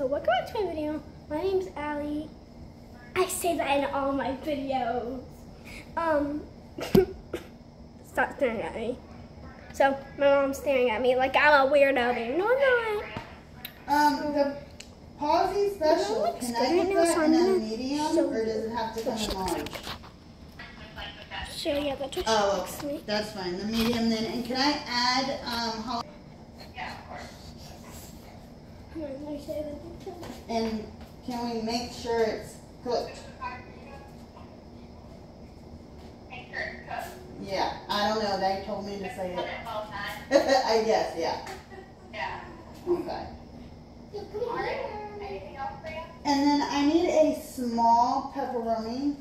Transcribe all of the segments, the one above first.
So welcome back to my video. My name's Allie. I say that in all my videos. Um, stop staring at me. So my mom's staring at me like I'm a weirdo. Baby. No, I'm not. Um, the Palsy special, looks can I now, that in a medium, show or does it have to come in large? So yeah, that's what Oh, okay, me. that's fine, the medium then, and can I add, um, and can we make sure it's cooked? Yeah, I don't know, they told me to say it. I guess, yeah. Yeah. Okay. And then I need a small pepperoni.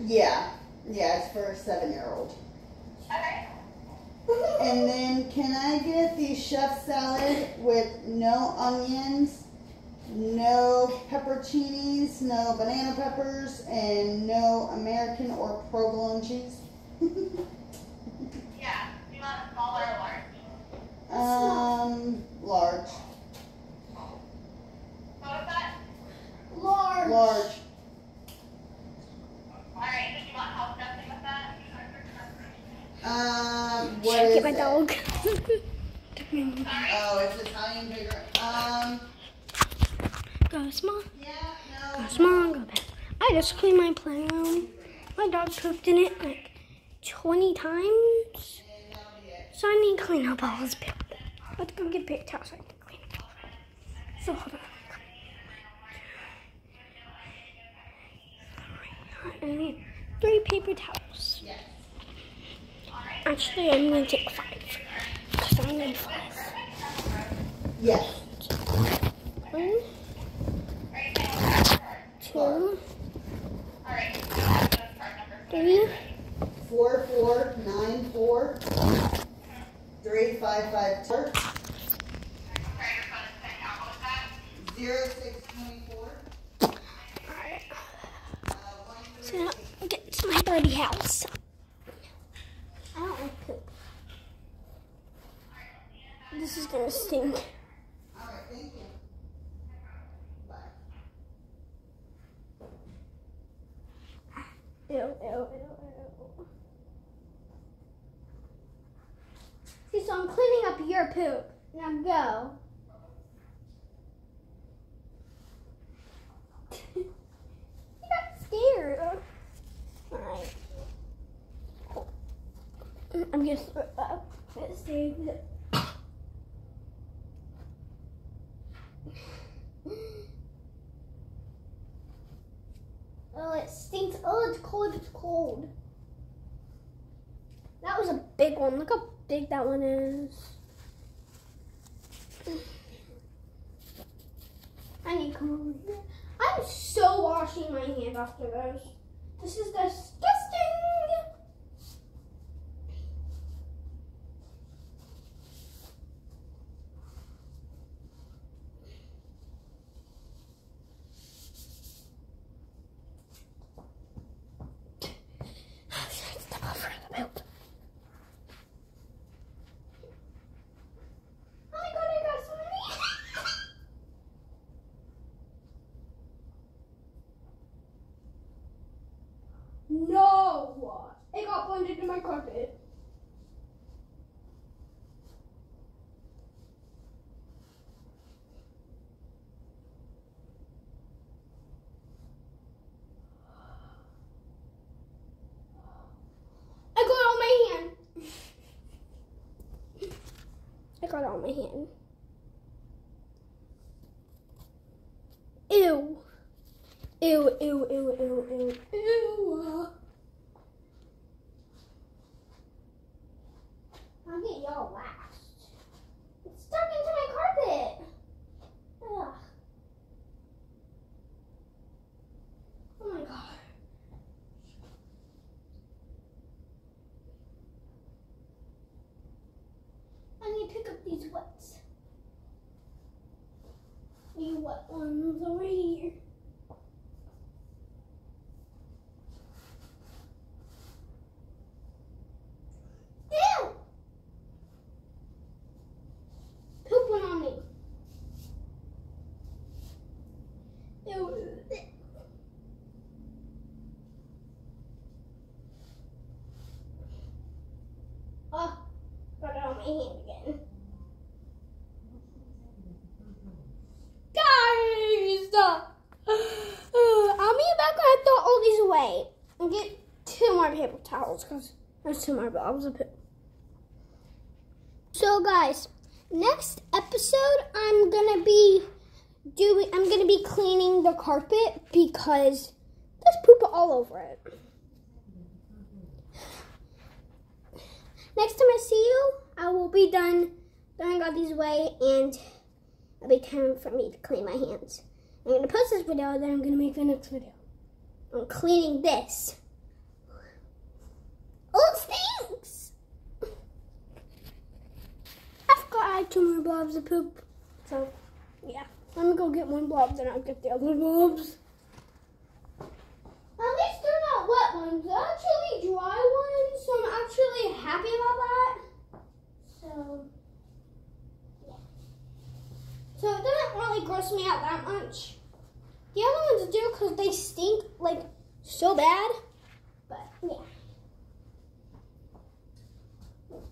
Yeah, yeah, it's for a seven-year-old. And then can I get the chef salad with no onions, no pepperoncinis, no banana peppers, and no American or provolone cheese? Yeah. You want a smaller or large? Um, large. What about large. Large. Um, what Should I get my it? dog? Oh, it's Italian bigger. Um, go small. yeah, Go no. small. Go back. I just cleaned my playroom. My dog pooped in it like 20 times. So I need to clean up all his poop. Let's go get paper towels so I can clean up all. So hold on. I need three paper towels. Actually, I'm gonna take five. Because I need five. Yes. One, two, three, Four four nine four three five five four zero six twenty four. Alright. Uh, one So now, get to my birdie house. I don't like poop. This is gonna stink. All right, thank you. Bye. Ew, ew, ew, ew. See, so I'm cleaning up your poop. Now go. you got scared. Alright. I'm gonna throw up. Let's see. Oh, it stinks. Oh, it's cold. It's cold. That was a big one. Look how big that one is. I need to come over here. I'm so washing my hands after those. This is disgusting. Step over the poop. Oh my god, I got so many. no! It got blended in my carpet. I got it on my hand. I got it on my hand. Ew. Ew, ew, ew, ew, ew, ew. I'll get y'all last. It's stuck into my carpet. Ugh. Oh my god. I need to pick up these wets. These wet ones over here. Oh, got it on my Guys! I'll be back when I throw all these away. And get two more paper towels because there's two more bottles of poop. So guys, next episode I'm gonna be doing I'm gonna be cleaning the carpet because there's poop all over it. Next time I see you, I will be done throwing all these away and it'll be time for me to clean my hands. I'm gonna post this video, then I'm gonna make the next video. I'm cleaning this. Oh, it stinks! I forgot I had two more blobs of poop. So, yeah. Let me go get one blob, then I'll get the other blobs. At least they're not wet ones. They're actually dry ones, so I'm actually happy about that. So, yeah. So it doesn't really gross me out that much. The other ones do because they stink like so bad. But yeah.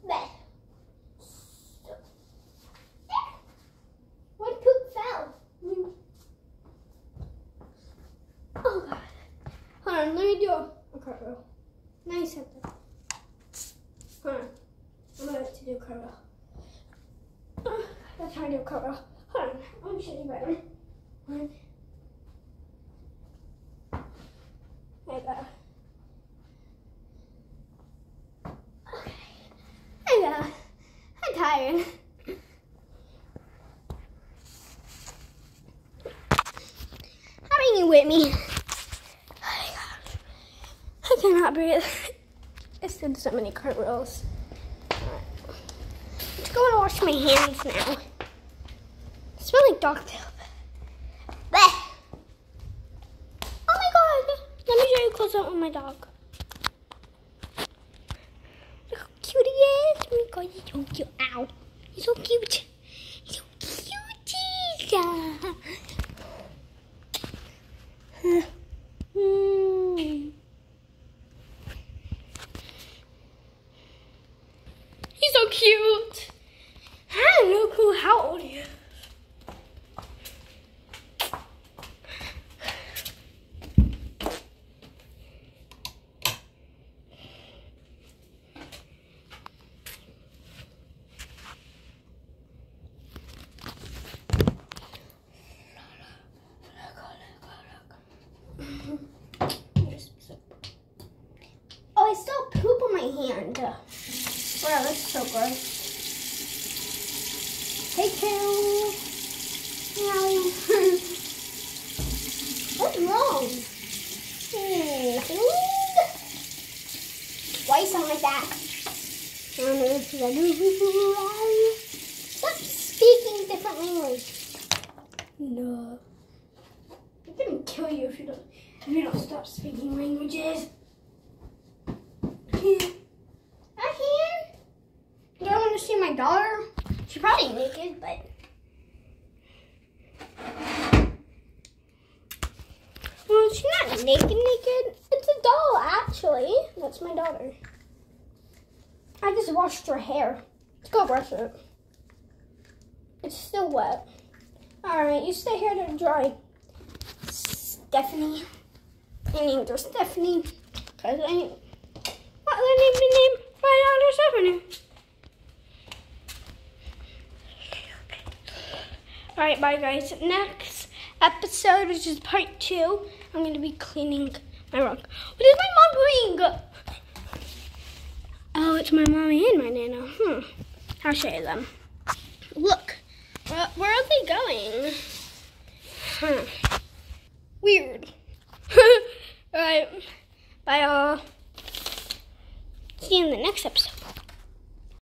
There. So, there. One poop fell. Mm. Oh god. Hold on, let me do a, a cartwheel. Nice something. Hold on. I'm cartwheel. Uh, Let's try do a cartwheel. Hold on. Me show you better. One. There you go. Okay. There you go. I'm tired. Having you with me. Oh my gosh. I cannot breathe. I did so many cartwheels. Go and wash my hands now. I smell like dog poop. Oh my god. Let me show you close up with my dog. Look how cute he is. Oh my god, he's so cute. Ow. He's so cute. He's so cute. Yeah. Hmm. He's so cute. I have no clue how old he is. Oh, I still have poop on my hand. Wow, that's so gross. Hey, Carol. Meow. What's wrong? Hmm. Why you sound like that? Stop speaking different language. No. I'm gonna kill you if you don't if you don't stop speaking languages. Here. Not here. You don't want to see my daughter? She's probably naked, but. Well, she's not naked, naked. It's a doll, actually. That's my daughter. I just washed her hair. Let's go brush it. It's still wet. Alright, you stay here to dry. Stephanie. I named her Stephanie. Because I what to name my daughter Stephanie? Alright, bye guys. Next episode, which is part two, I'm gonna be cleaning my rug. What is my mom doing? Oh, it's my mommy and my nana. Hmm. I'll show you them. Look. Where, where are they going? Huh. Weird. Alright. Bye all. See you in the next episode.